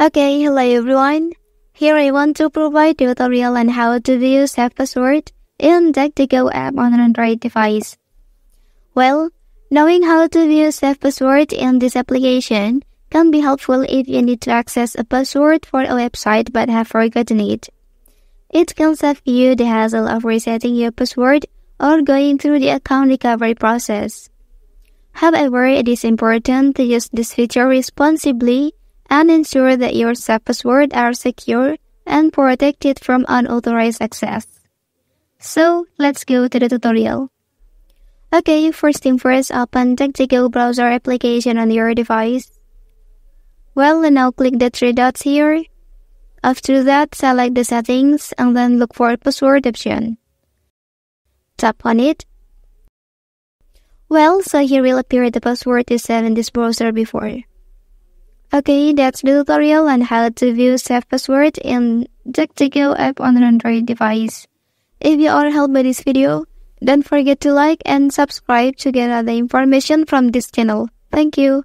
Okay, hello everyone. Here I want to provide tutorial on how to view save password in DuckDuckGo app on an Android device. Well, knowing how to view save password in this application can be helpful if you need to access a password for a website but have forgotten it. It can save you the hassle of resetting your password or going through the account recovery process. However, it is important to use this feature responsibly and ensure that your save passwords are secure and protected from unauthorized access. So, let's go to the tutorial. Okay, first thing first, open DuckDuckGo browser application on your device. Well, now click the three dots here. After that, select the settings and then look for password option. Tap on it. Well, so here will appear the password you set in this browser before. Okay, that's the tutorial on how to view save password in DuckDuckGo app on an Android device. If you are helped by this video, don't forget to like and subscribe to get other information from this channel. Thank you.